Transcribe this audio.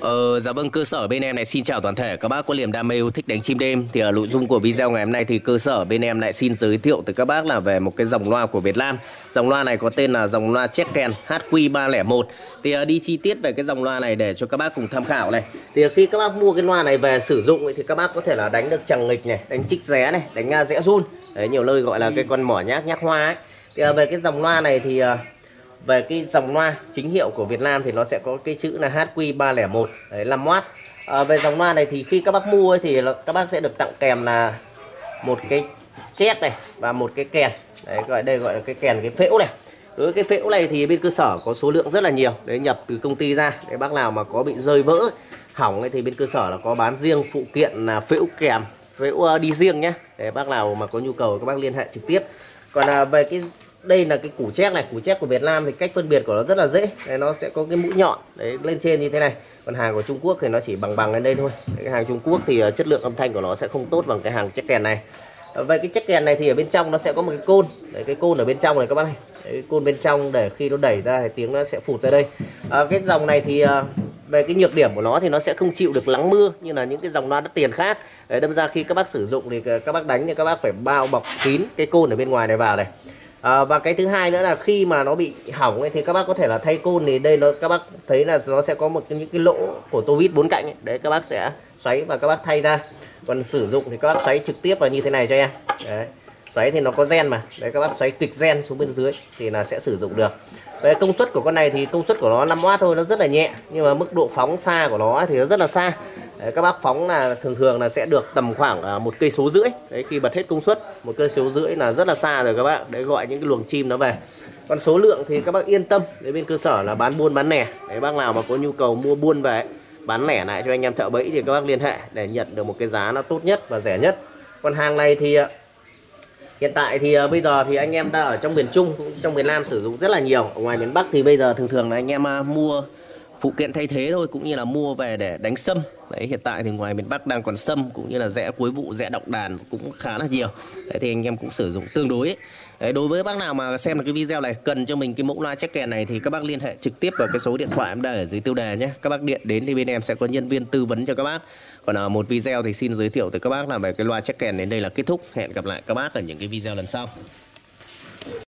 Ờ, dạ vâng, cơ sở bên em này xin chào toàn thể các bác có niềm đam mê yêu thích đánh chim đêm thì ở nội dung của video ngày hôm nay thì cơ sở bên em lại xin giới thiệu tới các bác là về một cái dòng loa của Việt Nam. Dòng loa này có tên là dòng loa Checken HQ301. Thì à, đi chi tiết về cái dòng loa này để cho các bác cùng tham khảo này. Thì à, khi các bác mua cái loa này về sử dụng thì các bác có thể là đánh được chằng nghịch này, đánh chích ré này, đánh nga rẽ run. Đấy nhiều nơi gọi là cái con mỏ nhác nhác hoa ấy. Thì về cái dòng loa này thì về cái dòng loa chính hiệu của Việt Nam thì nó sẽ có cái chữ là HQ301 đấy 5W à, về dòng loa này thì khi các bác mua ấy, thì các bác sẽ được tặng kèm là một cái chép này và một cái kèn. Đấy gọi đây gọi là cái kèn cái phễu này. Đối với cái phễu này thì bên cơ sở có số lượng rất là nhiều. Đấy nhập từ công ty ra để bác nào mà có bị rơi vỡ hỏng ấy, thì bên cơ sở là có bán riêng phụ kiện là phễu kèm phễu à, đi riêng nhé. Để bác nào mà có nhu cầu các bác liên hệ trực tiếp. Còn à, về cái đây là cái củ chép này củ chép của Việt Nam thì cách phân biệt của nó rất là dễ. Đấy, nó sẽ có cái mũi nhọn. Đấy lên trên như thế này. Còn hàng của Trung Quốc thì nó chỉ bằng bằng lên đây thôi. Cái hàng Trung Quốc thì ờ, chất lượng âm thanh của nó sẽ không tốt bằng cái hàng check kèn này. Ờ, về cái check kèn này thì ở bên trong nó sẽ có một cái côn. Đấy, cái côn ở bên trong này các bác này. Đấy, cái côn bên trong để khi nó đẩy ra thì tiếng nó sẽ phụt ra đây. À, cái dòng này thì về cái nhược điểm của nó thì nó sẽ không chịu được lắng mưa như là những cái dòng loa đắt tiền khác. Đấy, đâm ra khi các bác sử dụng thì các bác đánh thì các bác phải bao bọc kín cái côn ở bên ngoài này vào này à, và cái thứ hai nữa là khi mà nó bị hỏng ấy, thì các bác có thể là thay côn thì đây nó các bác thấy là nó sẽ có một những cái lỗ của tô vít bốn cạnh ấy. đấy các bác sẽ xoáy và các bác thay ra. Còn sử dụng thì các bác xoáy trực tiếp vào như thế này cho em. Đấy xoáy thì nó có gen mà. Đấy các bác xoáy kịch gen xuống bên dưới thì là sẽ sử dụng được. Về công suất của con này thì công suất của nó 5W thôi nó rất là nhẹ nhưng mà mức độ phóng xa của nó thì nó rất là xa đấy, các bác phóng là thường thường là sẽ được tầm khoảng à, một cây số rưỡi. Đấy khi bật hết công suất một cây số rưỡi là rất là xa rồi các bạn đấy gọi những cái luồng chim nó về. Còn số lượng thì các bác yên tâm. Đấy bên cơ sở là bán buôn bán lẻ. Đấy bác nào mà có nhu cầu mua buôn về bán lẻ lại cho anh em thợ bẫy thì các bác liên hệ để nhận được một cái giá nó tốt nhất và rẻ nhất. Còn hàng này thì à, Hiện tại thì à, bây giờ thì anh em đã ở trong miền Trung trong miền Nam sử dụng rất là nhiều. Ở ngoài miền Bắc thì bây giờ thường thường là anh em mua phụ kiện thay thế thôi cũng như là mua về để đánh sâm. Đấy hiện tại thì ngoài miền Bắc đang còn sâm cũng như là rẽ cuối vụ, rẽ động đàn cũng khá là nhiều. Đấy thì anh em cũng sử dụng tương đối ấy. Đấy, đối với bác nào mà xem được cái video này cần cho mình cái mẫu loa check kèn này thì các bác liên hệ trực tiếp vào cái số điện thoại em để ở dưới tiêu đề nhé. Các bác điện đến thì bên em sẽ có nhân viên tư vấn cho các bác. Còn à, một video thì xin giới thiệu tới các bác là về cái loa check kèn đến đây là kết thúc. Hẹn gặp lại các bác ở những cái video lần sau.